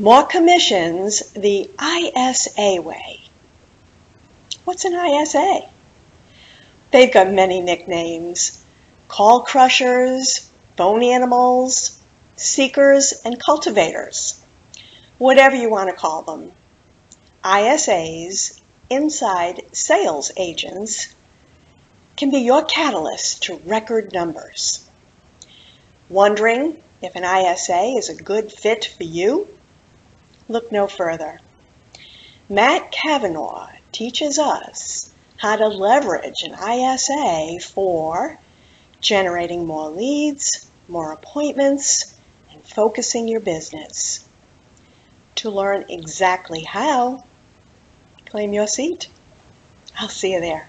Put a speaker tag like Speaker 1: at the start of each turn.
Speaker 1: more commissions the ISA way. What's an ISA? They've got many nicknames. Call crushers, phone animals, seekers, and cultivators. Whatever you want to call them. ISAs, inside sales agents, can be your catalyst to record numbers. Wondering if an ISA is a good fit for you? Look no further. Matt Cavanaugh teaches us how to leverage an ISA for generating more leads, more appointments, and focusing your business. To learn exactly how, claim your seat. I'll see you there.